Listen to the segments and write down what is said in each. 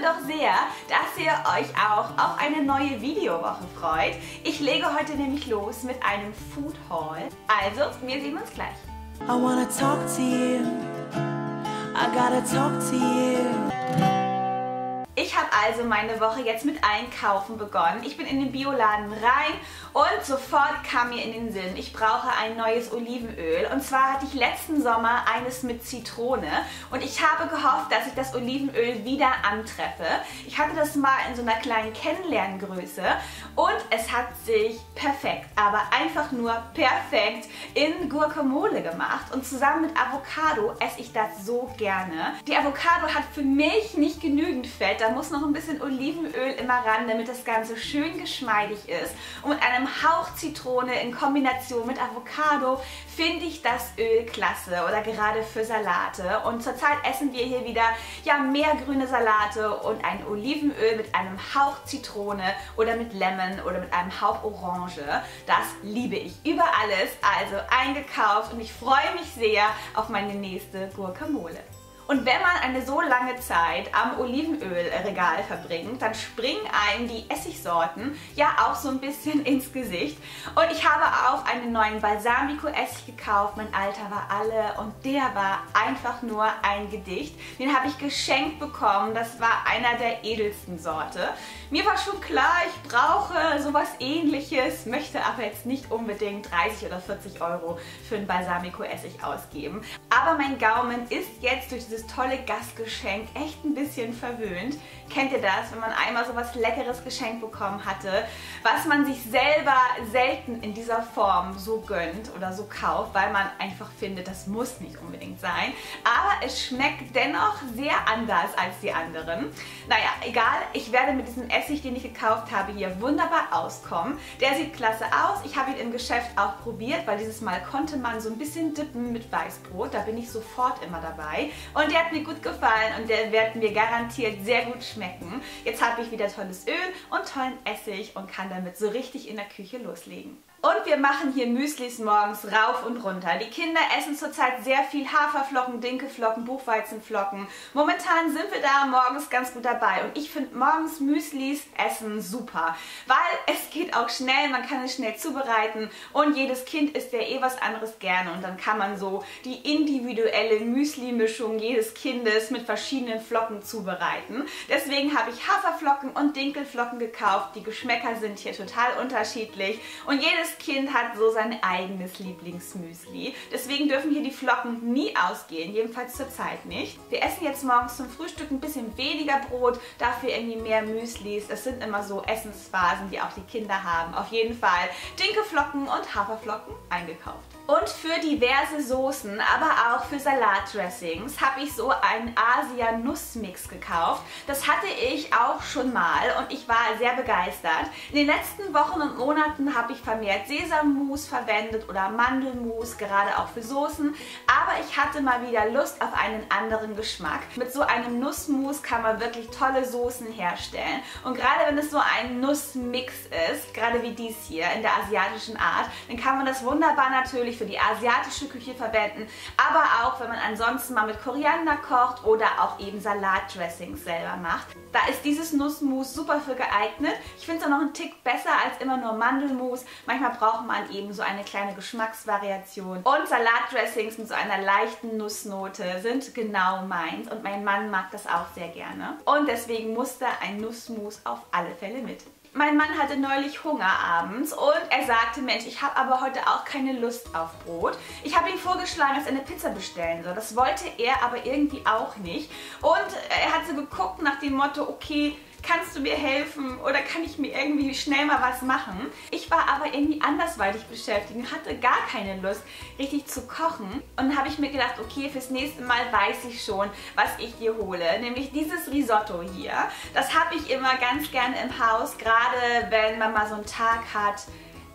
doch sehr, dass ihr euch auch auf eine neue Videowoche freut. Ich lege heute nämlich los mit einem Food Haul. Also, wir sehen uns gleich. I wanna talk to you. I gotta talk to you. Ich habe also meine Woche jetzt mit Einkaufen begonnen. Ich bin in den Bioladen rein und sofort kam mir in den Sinn, ich brauche ein neues Olivenöl. Und zwar hatte ich letzten Sommer eines mit Zitrone und ich habe gehofft, dass ich das Olivenöl wieder antreffe. Ich hatte das mal in so einer kleinen Kennenlerngröße und es hat sich perfekt, aber einfach nur perfekt in Guacamole gemacht. Und zusammen mit Avocado esse ich das so gerne. Die Avocado hat für mich nicht genügend Fett, da muss noch ein bisschen Olivenöl immer ran, damit das Ganze schön geschmeidig ist. Und mit einem Hauch Zitrone in Kombination mit Avocado finde ich das Öl klasse oder gerade für Salate. Und zurzeit essen wir hier wieder ja mehr grüne Salate und ein Olivenöl mit einem Hauch Zitrone oder mit Lemon oder mit einem Hauch Orange. Das liebe ich über alles. Also eingekauft und ich freue mich sehr auf meine nächste Guacamole. Und wenn man eine so lange Zeit am Olivenölregal verbringt, dann springen einem die Essigsorten ja auch so ein bisschen ins Gesicht. Und ich habe auch einen neuen Balsamico-Essig gekauft. Mein alter war alle und der war einfach nur ein Gedicht. Den habe ich geschenkt bekommen. Das war einer der edelsten Sorte. Mir war schon klar, ich brauche sowas ähnliches, möchte aber jetzt nicht unbedingt 30 oder 40 Euro für einen Balsamico-Essig ausgeben. Aber mein Gaumen ist jetzt durch dieses tolle Gastgeschenk echt ein bisschen verwöhnt. Kennt ihr das, wenn man einmal so was Leckeres geschenkt bekommen hatte, was man sich selber selten in dieser Form so gönnt oder so kauft, weil man einfach findet, das muss nicht unbedingt sein. Aber es schmeckt dennoch sehr anders als die anderen. Naja, egal, ich werde mit diesem den ich gekauft habe, hier wunderbar auskommen. Der sieht klasse aus. Ich habe ihn im Geschäft auch probiert, weil dieses Mal konnte man so ein bisschen dippen mit Weißbrot. Da bin ich sofort immer dabei. Und der hat mir gut gefallen und der wird mir garantiert sehr gut schmecken. Jetzt habe ich wieder tolles Öl und tollen Essig und kann damit so richtig in der Küche loslegen. Und wir machen hier Müslis morgens rauf und runter. Die Kinder essen zurzeit sehr viel Haferflocken, Dinkeflocken, Buchweizenflocken. Momentan sind wir da morgens ganz gut dabei. Und ich finde morgens Müslis essen super. Weil es geht auch schnell, man kann es schnell zubereiten. Und jedes Kind isst ja eh was anderes gerne. Und dann kann man so die individuelle Müsli-Mischung jedes Kindes mit verschiedenen Flocken zubereiten. Deswegen habe ich Haferflocken und Dinkelflocken gekauft. Die Geschmäcker sind hier total unterschiedlich. Und jedes jedes Kind hat so sein eigenes Lieblingsmüsli. Deswegen dürfen hier die Flocken nie ausgehen, jedenfalls zur Zeit nicht. Wir essen jetzt morgens zum Frühstück ein bisschen weniger Brot, dafür irgendwie mehr Müslis. Das sind immer so Essensphasen, die auch die Kinder haben. Auf jeden Fall Dinkeflocken und Haferflocken eingekauft. Und für diverse Soßen, aber auch für Salatdressings habe ich so einen Asia-Nussmix gekauft. Das hatte ich auch schon mal und ich war sehr begeistert. In den letzten Wochen und Monaten habe ich vermehrt Sesammus verwendet oder Mandelmus, gerade auch für Soßen. Aber ich hatte mal wieder Lust auf einen anderen Geschmack. Mit so einem Nussmus kann man wirklich tolle Soßen herstellen. Und gerade wenn es so ein Nussmix ist, gerade wie dies hier in der asiatischen Art, dann kann man das wunderbar natürlich für die asiatische Küche verwenden, aber auch wenn man ansonsten mal mit Koriander kocht oder auch eben Salatdressings selber macht. Da ist dieses Nussmus super für geeignet. Ich finde es auch noch einen Tick besser als immer nur Mandelmus. Manchmal braucht man eben so eine kleine Geschmacksvariation. Und Salatdressings mit so einer leichten Nussnote sind genau meins und mein Mann mag das auch sehr gerne. Und deswegen musste ein Nussmus auf alle Fälle mit. Mein Mann hatte neulich Hunger abends und er sagte, Mensch, ich habe aber heute auch keine Lust auf Brot. Ich habe ihm vorgeschlagen, dass er eine Pizza bestellen soll. Das wollte er aber irgendwie auch nicht. Und er hat so geguckt nach dem Motto, okay, kannst du mir helfen oder kann ich mir irgendwie schnell mal was machen? Ich war aber irgendwie andersweitig beschäftigt und hatte gar keine Lust, richtig zu kochen. Und habe ich mir gedacht, okay, fürs nächste Mal weiß ich schon, was ich hier hole. Nämlich dieses Risotto hier. Das habe ich immer ganz gerne im Haus, gerade wenn man mal so einen Tag hat,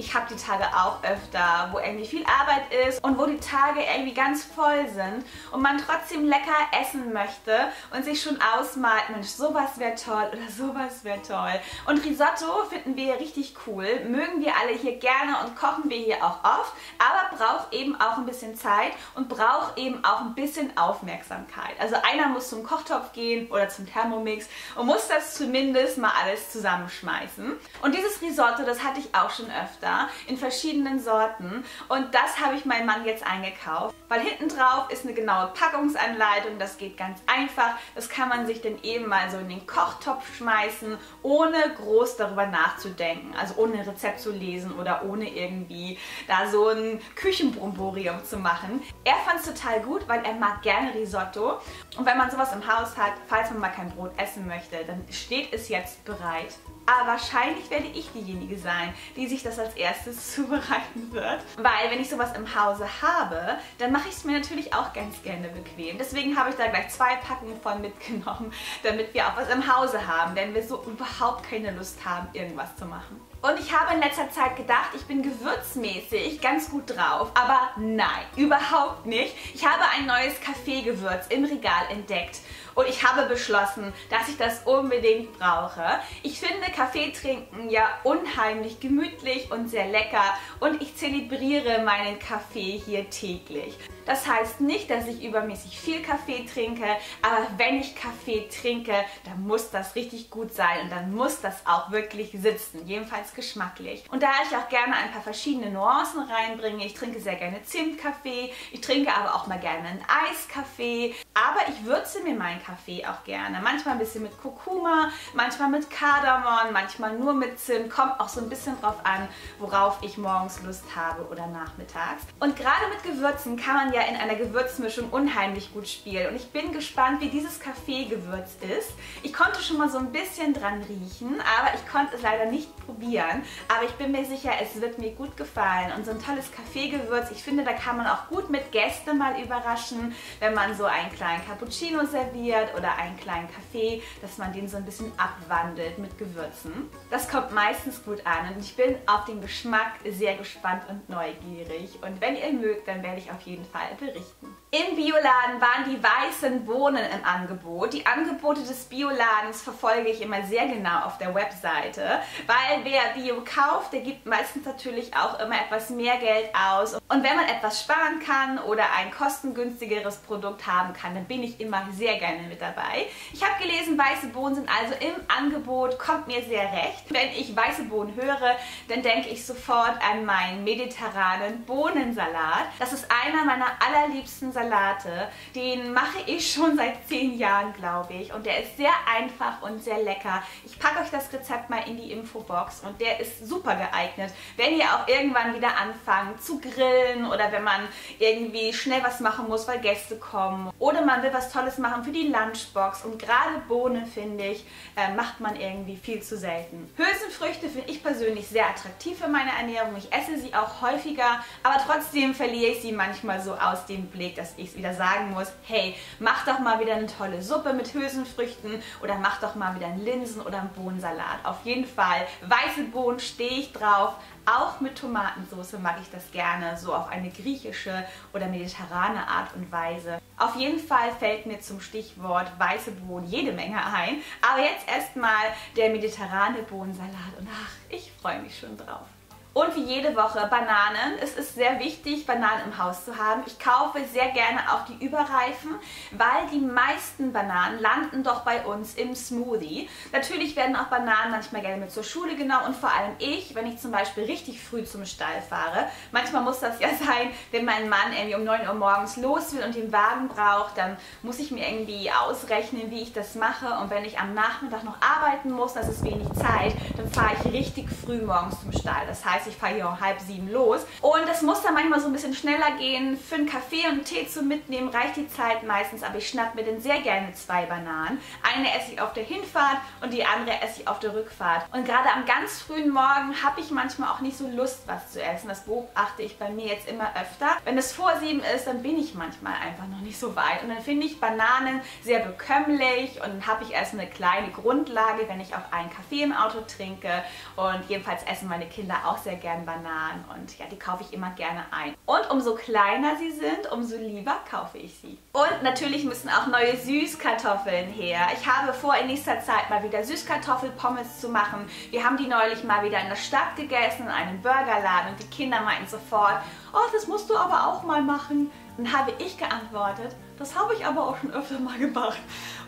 Ich habe die Tage auch öfter, wo irgendwie viel Arbeit ist und wo die Tage irgendwie ganz voll sind und man trotzdem lecker essen möchte und sich schon ausmalt, Mensch, sowas wäre toll oder sowas wäre toll. Und Risotto finden wir richtig cool, mögen wir alle hier gerne und kochen wir hier auch oft, aber braucht eben auch ein bisschen Zeit und braucht eben auch ein bisschen Aufmerksamkeit. Also einer muss zum Kochtopf gehen oder zum Thermomix und muss das zumindest mal alles zusammenschmeißen. Und dieses Risotto, das hatte ich auch schon öfter da in verschiedenen Sorten. Und das habe ich meinem Mann jetzt eingekauft, weil hinten drauf ist eine genaue Packungsanleitung, das geht ganz einfach, das kann man sich dann eben mal so in den Kochtopf schmeißen, ohne groß darüber nachzudenken, also ohne Rezept zu lesen oder ohne irgendwie da so ein Küchenbromborium zu machen. Er fand es total gut, weil er mag gerne Risotto. Und wenn man sowas im Haus hat, falls man mal kein Brot essen möchte, dann steht es jetzt bereit. Aber wahrscheinlich werde ich diejenige sein, die sich das als erstes zubereiten wird. Weil wenn ich sowas im Hause habe, dann mache ich es mir natürlich auch ganz gerne bequem. Deswegen habe ich da gleich zwei Packungen von mitgenommen, damit wir auch was im Hause haben, wenn wir so überhaupt keine Lust haben, irgendwas zu machen. Und ich habe in letzter Zeit gedacht, ich bin gewürzmäßig ganz gut drauf. Aber nein, überhaupt nicht. Ich habe ein neues Kaffeegewürz im Regal entdeckt. Und ich habe beschlossen, dass ich das unbedingt brauche. Ich finde Kaffee trinken ja unheimlich gemütlich und sehr lecker. Und ich zelebriere meinen Kaffee hier täglich. Das heißt nicht, dass ich übermäßig viel Kaffee trinke, aber wenn ich Kaffee trinke, dann muss das richtig gut sein und dann muss das auch wirklich sitzen, jedenfalls geschmacklich. Und da ich auch gerne ein paar verschiedene Nuancen reinbringe, ich trinke sehr gerne Zimtkaffee, ich trinke aber auch mal gerne einen Eiskaffee, aber ich würze mir meinen Kaffee auch gerne. Manchmal ein bisschen mit Kurkuma, manchmal mit Kardamom, manchmal nur mit Zimt, kommt auch so ein bisschen drauf an, worauf ich morgens Lust habe oder nachmittags. Und gerade mit Gewürzen kann man ja ja in einer Gewürzmischung unheimlich gut spielt. Und ich bin gespannt, wie dieses Kaffeegewürz ist. Ich konnte schon mal so ein bisschen dran riechen, aber ich konnte es leider nicht probieren. Aber ich bin mir sicher, es wird mir gut gefallen. Und so ein tolles Kaffeegewürz, ich finde, da kann man auch gut mit Gästen mal überraschen, wenn man so einen kleinen Cappuccino serviert oder einen kleinen Kaffee, dass man den so ein bisschen abwandelt mit Gewürzen. Das kommt meistens gut an und ich bin auf den Geschmack sehr gespannt und neugierig. Und wenn ihr mögt, dann werde ich auf jeden Fall berichten. Im Bioladen waren die weißen Bohnen im Angebot. Die Angebote des Bioladens verfolge ich immer sehr genau auf der Webseite, weil wer Bio kauft, der gibt meistens natürlich auch immer etwas mehr Geld aus. Und wenn man etwas sparen kann oder ein kostengünstigeres Produkt haben kann, dann bin ich immer sehr gerne mit dabei. Ich habe gelesen, weiße Bohnen sind also im Angebot, kommt mir sehr recht. Wenn ich weiße Bohnen höre, dann denke ich sofort an meinen mediterranen Bohnensalat. Das ist einer meiner allerliebsten Salate. Den mache ich schon seit zehn Jahren, glaube ich. Und der ist sehr einfach und sehr lecker. Ich packe euch das Rezept mal in die Infobox und der ist super geeignet, wenn ihr auch irgendwann wieder anfangt zu grillen oder wenn man irgendwie schnell was machen muss, weil Gäste kommen. Oder man will was Tolles machen für die Lunchbox. Und gerade Bohnen, finde ich, äh, macht man irgendwie viel zu selten. Hülsenfrüchte finde ich persönlich sehr attraktiv für meine Ernährung. Ich esse sie auch häufiger, aber trotzdem verliere ich sie manchmal so aus dem Blick, dass ich wieder sagen muss, hey, mach doch mal wieder eine tolle Suppe mit Hülsenfrüchten oder mach doch mal wieder einen Linsen- oder einen Bohnensalat. Auf jeden Fall, weiße Bohnen stehe ich drauf. Auch mit Tomatensauce mag ich das gerne, so auf eine griechische oder mediterrane Art und Weise. Auf jeden Fall fällt mir zum Stichwort weiße Bohnen jede Menge ein. Aber jetzt erstmal der mediterrane Bohnensalat und ach, ich freue mich schon drauf. Und wie jede Woche Bananen. Es ist sehr wichtig, Bananen im Haus zu haben. Ich kaufe sehr gerne auch die überreifen, weil die meisten Bananen landen doch bei uns im Smoothie. Natürlich werden auch Bananen manchmal gerne mit zur Schule genommen und vor allem ich, wenn ich zum Beispiel richtig früh zum Stall fahre. Manchmal muss das ja sein, wenn mein Mann irgendwie um 9 Uhr morgens los will und den Wagen braucht, dann muss ich mir irgendwie ausrechnen, wie ich das mache. Und wenn ich am Nachmittag noch arbeiten muss, das ist wenig Zeit, dann fahre ich richtig früh morgens zum Stall. Das heißt, ich fahre hier um halb sieben los. Und das muss dann manchmal so ein bisschen schneller gehen. Für einen Kaffee und einen Tee zu mitnehmen reicht die Zeit meistens, aber ich schnapp mir dann sehr gerne zwei Bananen. Eine esse ich auf der Hinfahrt und die andere esse ich auf der Rückfahrt. Und gerade am ganz frühen Morgen habe ich manchmal auch nicht so Lust, was zu essen. Das beobachte ich bei mir jetzt immer öfter. Wenn es vor sieben ist, dann bin ich manchmal einfach noch nicht so weit. Und dann finde ich Bananen sehr bekömmlich und habe ich erst eine kleine Grundlage, wenn ich auch einen Kaffee im Auto trinke. Und jedenfalls essen meine Kinder auch sehr sehr gern Bananen und ja, die kaufe ich immer gerne ein. Und umso kleiner sie sind, umso lieber kaufe ich sie. Und natürlich müssen auch neue Süßkartoffeln her. Ich habe vor, in nächster Zeit mal wieder Süßkartoffelpommes zu machen. Wir haben die neulich mal wieder in der Stadt gegessen, in einem Burgerladen und die Kinder meinten sofort, oh, das musst du aber auch mal machen. Dann habe ich geantwortet, das habe ich aber auch schon öfter mal gemacht.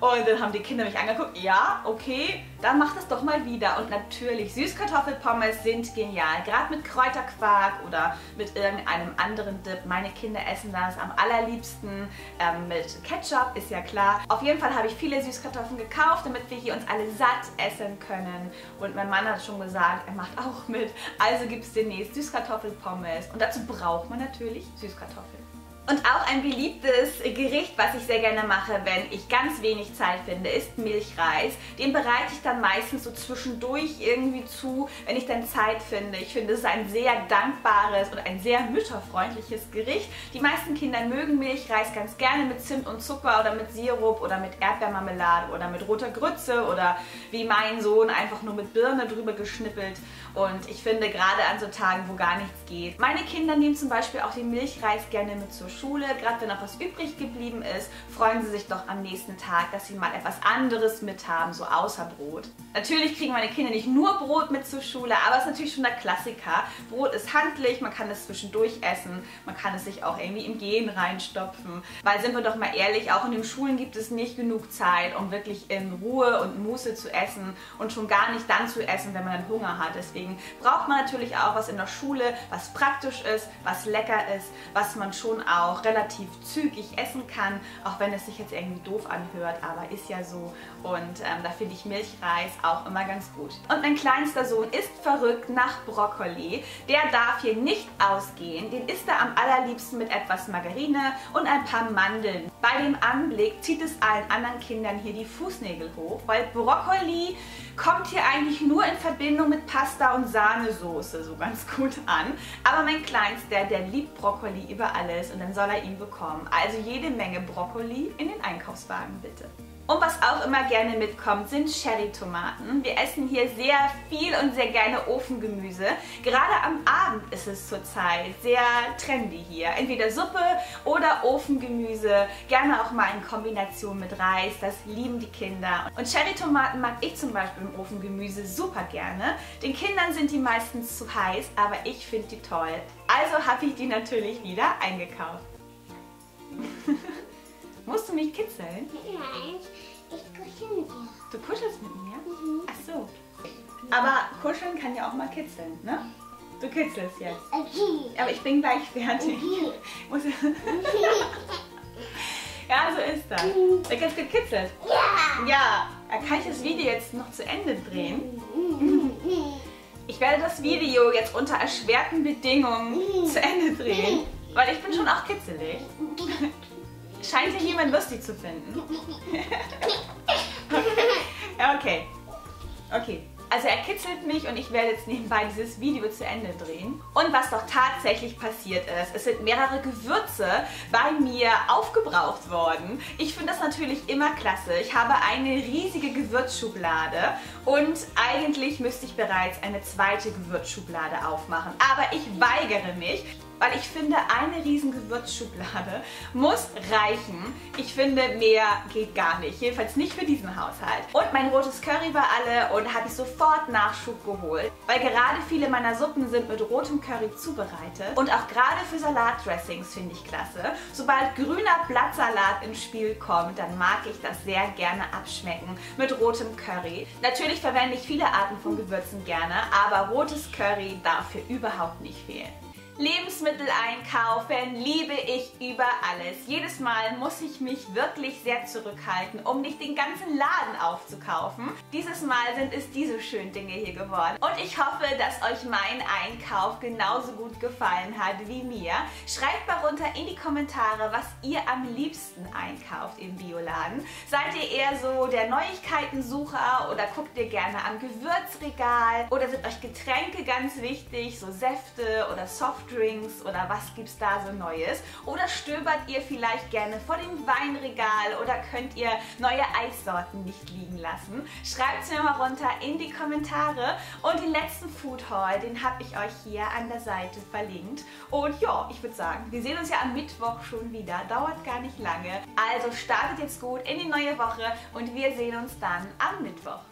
Und dann haben die Kinder mich angeguckt, ja, okay, dann mach das doch mal wieder. Und natürlich, Süßkartoffelpommes sind genial. Gerade mit Kräuterquark oder mit irgendeinem anderen Dip. Meine Kinder essen das am allerliebsten ähm, mit Ketchup, ist ja klar. Auf jeden Fall habe ich viele Süßkartoffeln gekauft, damit wir hier uns alle satt essen können. Und mein Mann hat schon gesagt, er macht auch mit. Also gibt es demnächst Süßkartoffelpommes. Und dazu braucht man natürlich Süßkartoffeln. Und auch ein beliebtes Gericht, was ich sehr gerne mache, wenn ich ganz wenig Zeit finde, ist Milchreis. Den bereite ich dann meistens so zwischendurch irgendwie zu, wenn ich dann Zeit finde. Ich finde, es ist ein sehr dankbares und ein sehr mütterfreundliches Gericht. Die meisten Kinder mögen Milchreis ganz gerne mit Zimt und Zucker oder mit Sirup oder mit Erdbeermarmelade oder mit roter Grütze oder wie mein Sohn einfach nur mit Birne drüber geschnippelt. Und ich finde, gerade an so Tagen, wo gar nichts geht. Meine Kinder nehmen zum Beispiel auch den Milchreis gerne mit zur Schule, gerade wenn noch was übrig geblieben ist, freuen sie sich doch am nächsten Tag, dass sie mal etwas anderes mit haben, so außer Brot. Natürlich kriegen meine Kinder nicht nur Brot mit zur Schule, aber es ist natürlich schon der Klassiker. Brot ist handlich, man kann es zwischendurch essen, man kann es sich auch irgendwie im Gehen reinstopfen. Weil sind wir doch mal ehrlich, auch in den Schulen gibt es nicht genug Zeit, um wirklich in Ruhe und Muße zu essen und schon gar nicht dann zu essen, wenn man dann Hunger hat. Deswegen braucht man natürlich auch was in der Schule, was praktisch ist, was lecker ist, was man schon auch auch relativ zügig essen kann, auch wenn es sich jetzt irgendwie doof anhört, aber ist ja so. Und ähm, da finde ich Milchreis auch immer ganz gut. Und mein kleinster Sohn ist verrückt nach Brokkoli. Der darf hier nicht ausgehen. Den isst er am allerliebsten mit etwas Margarine und ein paar Mandeln. Bei dem Anblick zieht es allen anderen Kindern hier die Fußnägel hoch, weil Brokkoli kommt hier eigentlich nur in Verbindung mit Pasta und Sahnesoße so ganz gut an. Aber mein Kleinster, der liebt Brokkoli über alles und dann soll er ihn bekommen. Also jede Menge Brokkoli in den Einkaufswagen bitte. Und was auch immer gerne mitkommt, sind Cherry-Tomaten. Wir essen hier sehr viel und sehr gerne Ofengemüse. Gerade am Abend ist es zurzeit sehr trendy hier. Entweder Suppe oder Ofengemüse. Gerne auch mal in Kombination mit Reis. Das lieben die Kinder. Und Cherry-Tomaten mag ich zum Beispiel im Ofengemüse super gerne. Den Kindern sind die meistens zu heiß, aber ich finde die toll. Also habe ich die natürlich wieder eingekauft. Musst du mich kitzeln? Nein, ich kuschel mit dir. Du kuschelst mit mir? Mhm. Ach so. Aber kuscheln kann ja auch mal kitzeln, ne? Du kitzelst jetzt. Okay. Aber ich bin gleich fertig. Okay. ja, so ist das. Du hast gekitzelt? Ja. Ja. Kann ich das Video jetzt noch zu Ende drehen. Ich werde das Video jetzt unter erschwerten Bedingungen zu Ende drehen, weil ich bin schon auch kitzelig. Scheint sich jemand lustig zu finden. okay. okay. Okay. Also er kitzelt mich und ich werde jetzt nebenbei dieses Video zu Ende drehen. Und was doch tatsächlich passiert ist, es sind mehrere Gewürze bei mir aufgebraucht worden. Ich finde das natürlich immer klasse. Ich habe eine riesige Gewürzschublade und eigentlich müsste ich bereits eine zweite Gewürzschublade aufmachen. Aber ich weigere mich, weil ich finde, eine riesen Gewürzschublade muss reichen. Ich finde, mehr geht gar nicht. Jedenfalls nicht für diesen Haushalt. Und mein rotes Curry war alle und habe ich sofort Nachschub geholt, weil gerade viele meiner Suppen sind mit rotem Curry zubereitet. Und auch gerade für Salatdressings finde ich klasse. Sobald grüner Blattsalat ins Spiel kommt, dann mag ich das sehr gerne abschmecken mit rotem Curry. Natürlich verwende ich viele Arten von Gewürzen gerne, aber rotes Curry darf hier überhaupt nicht fehlen. Lebensmittel einkaufen liebe ich über alles. Jedes Mal muss ich mich wirklich sehr zurückhalten, um nicht den ganzen Laden aufzukaufen. Dieses Mal sind es diese schönen Dinge hier geworden. Und ich hoffe, dass euch mein Einkauf genauso gut gefallen hat wie mir. Schreibt mal runter in die Kommentare, was ihr am liebsten einkauft im Bioladen. Seid ihr eher so der Neuigkeitensucher oder guckt ihr gerne am Gewürzregal? Oder sind euch Getränke ganz wichtig, so Säfte oder Soft Softdrinks oder was gibt es da so Neues? Oder stöbert ihr vielleicht gerne vor dem Weinregal oder könnt ihr neue Eissorten nicht liegen lassen? Schreibt es mir mal runter in die Kommentare und den letzten Food Haul, den habe ich euch hier an der Seite verlinkt. Und ja, ich würde sagen, wir sehen uns ja am Mittwoch schon wieder, dauert gar nicht lange. Also startet jetzt gut in die neue Woche und wir sehen uns dann am Mittwoch.